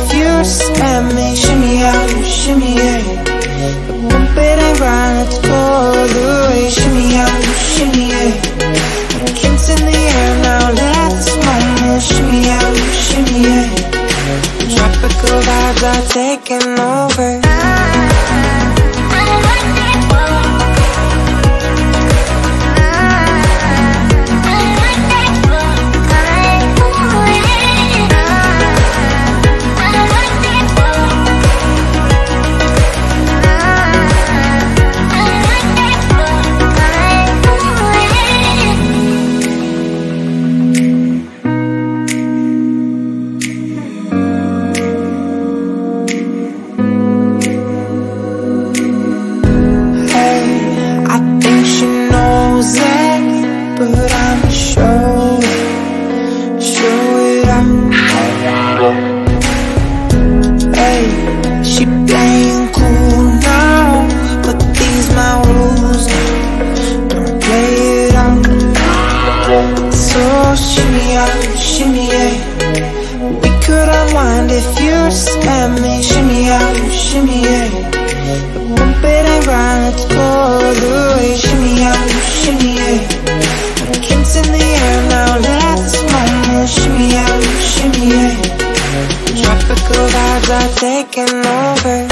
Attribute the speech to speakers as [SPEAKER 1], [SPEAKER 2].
[SPEAKER 1] if you let me shimmy out, shimmy yeah. Bump it and grind, let's go all the way. Shimmy out, shimmy yeah. Kings in the air now, let this moment shimmy out, shimmy yeah. Tropical vibes are taking over. first got me. Shimmy out, shimmy yeah. Bump it and grind, let's go all the way. Shimmy out, shimmy yeah. My kin's in the air now, let's moment. Shimmy out, shimmy yeah. Tropical vibes are taking over.